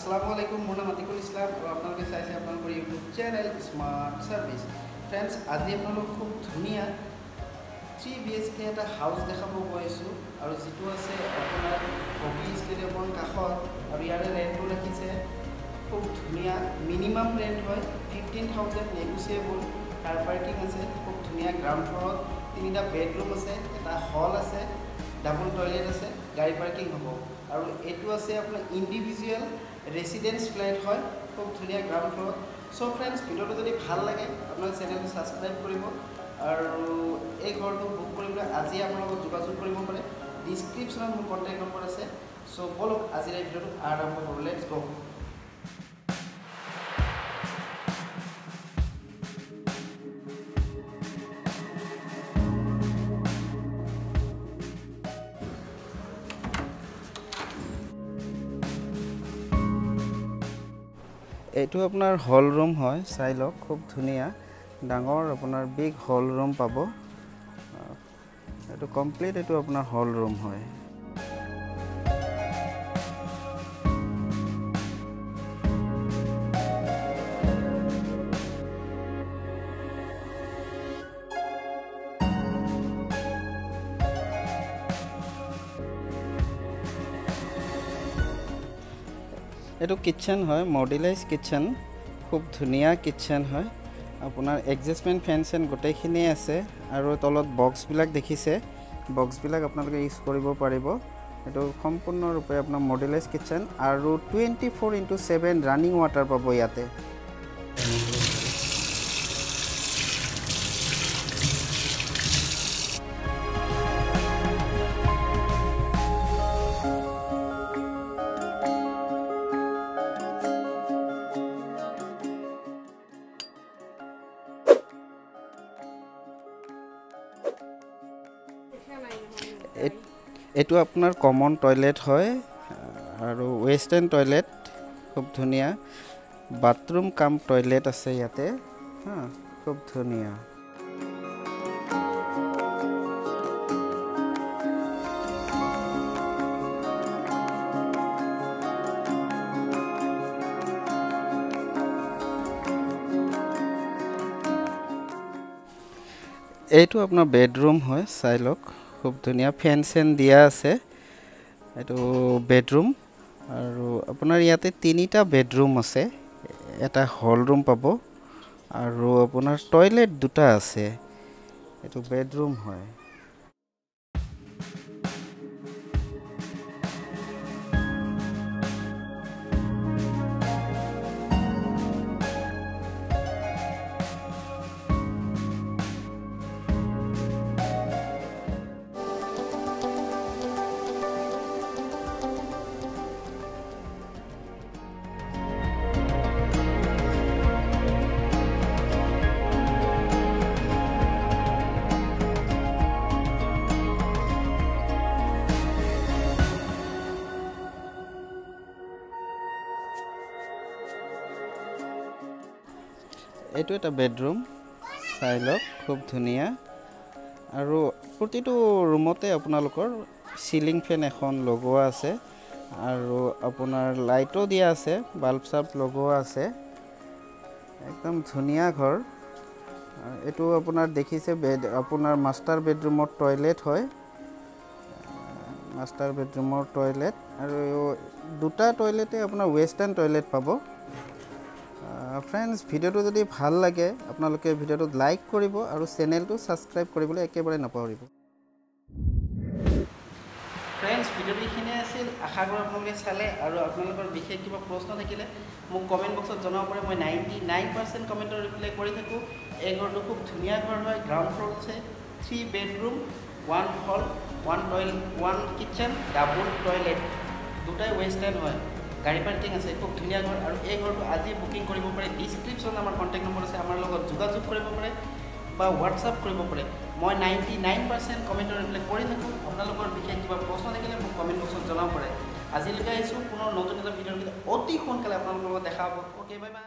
আলাইকুম মোৰ নাম আতিকুল ইছলাম আৰু আপোনালোকে চাইছে আপোনালোকৰ YouTube channel smart service friends আজি আপোনালোক খুব ধুনীয়া থ্ৰী বি এইচ কে এটা হাউচ দেখাব আছোঁ আৰু যিটো আছে আপোনাৰ হকী ষ্টেডিয়ামৰ কাষত আৰু ইয়াৰে ৰেণ্টটো ৰাখিছে খুব ধুনীয়া মিনিমাম ৰেণ্ট হয় fifteen thousand negotiable car parking আছে খুব ধুনীয়া গ্ৰাউণ্ড ফ্ল'ৰত তিনিটা বেডৰুম আছে এটা হল আছে ডাবল টয়লেট আছে গাড়ী পাৰ্কিং হ'ব আৰু এইটো আছে আপোনাৰ ইণ্ডিভিজুৱেল ৰেচিডেঞ্চ ফ্লেট হয় খুব ধুনীয়া গ্ৰাউণ্ড ফ্ল'ৰত চ' ফ্ৰেণ্ডছ ভিডিঅ'টো যদি ভাল লাগে আপোনালোকে চেনেলটো ছাবস্ক্ৰাইব কৰিব আৰু এই ঘৰটো বুক কৰিবলৈ আজি আপোনাৰ লগত যোগাযোগ কৰিব পাৰে। ডিছক্ৰিপশ্যনত মোৰ কণ্টেক্ট নম্বৰ আছে। চ' ব'লক আজিৰ এই ভিডিঅ'টো আৰম্ভ কৰোঁ। লেটছ গ' এইটো আপোনাৰ হল ৰুম হয় চাই লওক খুব ধুনীয়া। ডাঙৰ আপোনাৰ বিগ হল ৰুম পাব। এইটো কমপ্লিট এইটো আপোনাৰ হল ৰুম হয়। এইটো কিটচেন হয় মডিলাইজ কিটচেন খুব ধুনীয়া কিটচেন হয়। আপোনাৰ এডজাষ্টমেণ্ট ফেন চেন গোটেইখিনিয়ে আছে আৰু তলত বক্সবিলাক দেখিছে। বক্সবিলাক আপোনালোকে ইউজ কৰিব পাৰিব। এইটো সম্পূৰ্ণৰূপে আপোনাৰ মডিলাইজ কিটচেন আৰু twenty four into seven running water পাব ইয়াতে। এইটো আপোনাৰ কমন টয়লেট হয় আৰু ৱেষ্টাৰ্ণ টয়লেট খুব ধুনীয়া। বাথৰুম কাম টয়লেট আছে ইয়াতে, হা, খুব ধুনীয়া। এইটো আপোনাৰ বেডৰুম হয়, চাই লওক। খুব ধুনীয়া ফেন চেন দিয়া আছে। এইটো বেডৰুম আৰু আপোনাৰ ইয়াতে তিনিটা বেডৰুম আছে। এটা হল ৰুম পাব আৰু আপোনাৰ টয়লেট দুটা আছে। এইটো বেডৰুম হয়। এইটো এটা বেডৰুম। চাই লওক খুব ধুনীয়া। আৰু প্ৰতিটো ৰুমতে আপোনালোকৰ চিলিং ফেন এখন লগোৱা আছে। আৰু আপোনাৰ লাইটো দিয়া আছে বাল্ব চাল্ব লগোৱা আছে। একদম ধুনীয়া ঘৰ। এইটো আপোনাৰ দেখিছে বেড আপোনাৰ মাষ্টাৰ বেডৰুমৰ টয়লেট হয়। মাষ্টাৰ বেডৰুমৰ টয়লেট। আৰু দুটা টয়লেটে আপোনাৰ ৱেষ্টাৰ্ণ টয়লেট পাব। ফ্ৰেণ্ডছ ভিডিঅ'টো যদি ভাল লাগে আপোনালোকে ভিডিঅ'টোত লাইক কৰিব আৰু চেনেলটো ছাবস্ক্ৰাইব কৰিবলৈ একেবাৰে নপাহৰিব। ফ্ৰেণ্ডছ ভিডিঅ'টো এইখিনিয়ে আছিল। আশা কৰোঁ আপোনালোকে চালে আৰু আপোনালোকৰ বিশেষ কিবা প্ৰশ্ন থাকিলে মোক কমেণ্ট বক্সত জনাব পাৰে। মই নাইণ্টি নাইন পাৰ্চেণ্ট কমেণ্টৰ ৰিপ্লাই কৰি থাকোঁ। এই ঘৰটো খুব ধুনীয়া ঘৰ হয়। গ্ৰাউণ্ড ফ্ল'ৰ আছে। Three bedroom one hall one toilet one kitchen double toilet দুটাই ৱেষ্টাৰ্ণ হয়। গাড়ী পাৰ্কিং আছে খুব ধুনীয়া ঘৰ আৰু এই ঘৰটো আজি বুকিং কৰিব পাৰে ডিছক্ৰিপশ্যন আমাৰ কণ্টেক্ট নম্বৰ আছে আমাৰ লগত যোগাযোগ কৰিব পাৰে বা হোৱাটছআপ কৰিব পাৰে। মই নাইণ্টি নাইন পাৰ্চেণ্ট কমেণ্টৰ ৰিপ্লাই কৰি থাকোঁ আপোনালোকৰ বিশেষ কিবা প্ৰশ্ন থাকিলে মোক কমেণ্ট বক্সত জনাব পাৰে। আজিলৈকে আহিছোঁ পুনৰ নতুন এটা ভিডিঅ'ৰ অতি সোনকালে আপোনালোকৰ লগত দেখা হ'ব। Okay bye bye